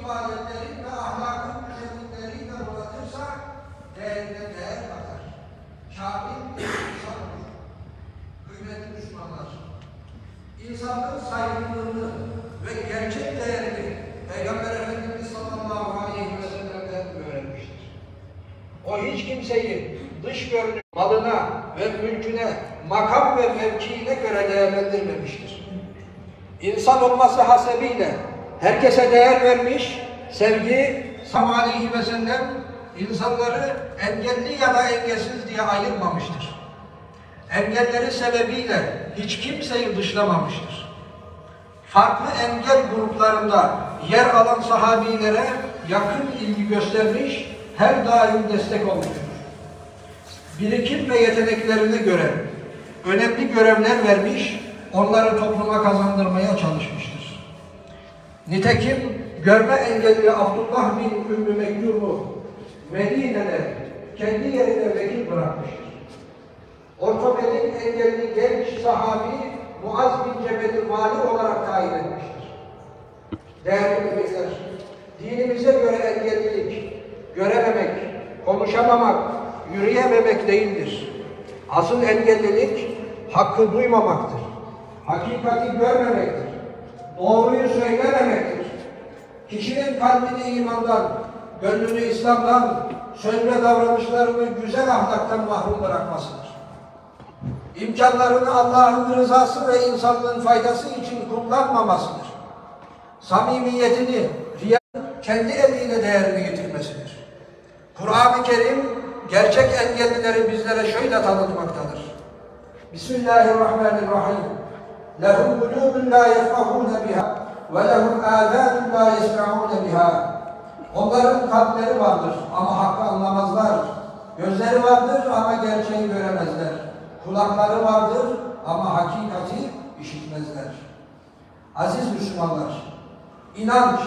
ibadetleri ve ahlakın güzellikleriyle donatırsa değerine değer katar. Kamil bir insan olur. Kıymetli Müslümanlar, insanın saygınlığını ve gerçek değerini Peygamber Efendimiz sallallahu aleyhi ve sellem'den öğrenmiştir. O hiç kimseyi dış görünüş, malına ve mülküne, makam ve mevkiine göre değerlendirmemiştir. İnsan olması hasebiyle herkese değer vermiş, sevgi aleyhi ve insanları engelli ya da engelsiz diye ayırmamıştır. Engelleri sebebiyle hiç kimseyi dışlamamıştır. Farklı engel gruplarında yer alan sahabilere yakın ilgi göstermiş, her daim destek olmuştur. Birikim ve yeteneklerine göre önemli görevler vermiş, onları topluma kazandırmaya çalışmıştır. Nitekim görme engelli Abdullah bin Ümmü Mektum'u Medine'de kendi yerine vekil bırakmıştır. Ortopedik engelli genç sahabi Muaz bin Cebel'i vali olarak tayin etmiştir. Değerli müminler, dinimize göre engellilik, görememek, konuşamamak, yürüyememek değildir. Asıl engellilik hakkı duymamaktır. Hakikati görmemektir. Doğruyu söylememektir. Kişinin kalbini imandan, gönlünü İslam'dan, söz ve davranışlarını güzel ahlaktan mahrum bırakmasıdır. İmkanlarını Allah'ın rızası ve insanlığın faydası için kullanmamasıdır. Samimiyetini, riyanın kendi eliyle değerini getirmesidir. Kur'an-ı Kerim gerçek engellileri bizlere şöyle tanıtmaktadır. Bismillahirrahmanirrahim. Lehum kulubun la yefkahune biha ve lehum âzânun la yesma'ûne biha. Onların kalpleri vardır ama hakkı anlamazlar. Gözleri vardır ama gerçeği göremezler. Kulakları vardır ama hakikati işitmezler. Aziz Müslümanlar, inanç,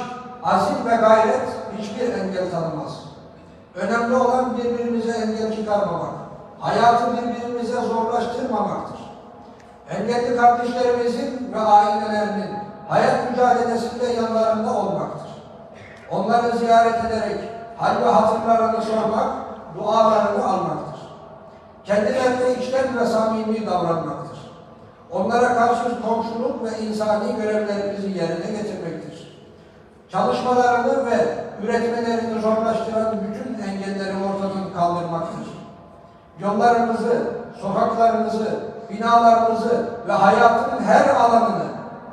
azim ve gayret hiçbir engel tanımaz. Önemli olan birbirimize engel çıkarmamak, hayatı birbirimize zorlaştırmamaktır. Engelli kardeşlerimizin ve ailelerinin hayat mücadelesinde yanlarında olmaktır. Onları ziyaret ederek hal ve hatırlarını sormak, dualarını almaktır. Kendilerine içten ve samimi davranmaktır. Onlara karşı komşuluk ve insani görevlerimizi yerine getirmektir. Çalışmalarını ve üretmelerini zorlaştıran bütün engelleri ortadan kaldırmaktır. Yollarımızı, sokaklarımızı, binalarımızı ve hayatının her alanını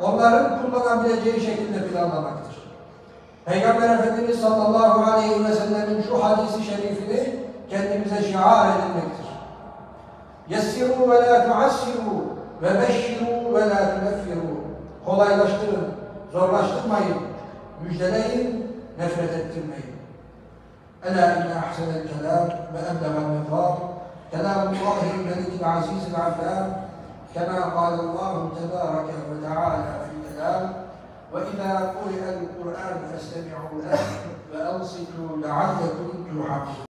onların kullanabileceği şekilde planlamaktır. Peygamber Efendimiz sallallahu aleyhi ve sellemin şu hadisi şerifini kendimize şiar edinmektir. Yessiru ve la tuassiru ve beşşiru ve la tuneffiru. Kolaylaştırın, zorlaştırmayın, müjdeleyin, nefret ettirmeyin. Ela inne ahsenel kelam ve eblegan nefâr. Kelamullahi العزيز العلام كما قال الله تبارك وتعالى في الكلام وإذا قرئ القرآن فاستمعوا له وأنصتوا لعلكم ترحمون.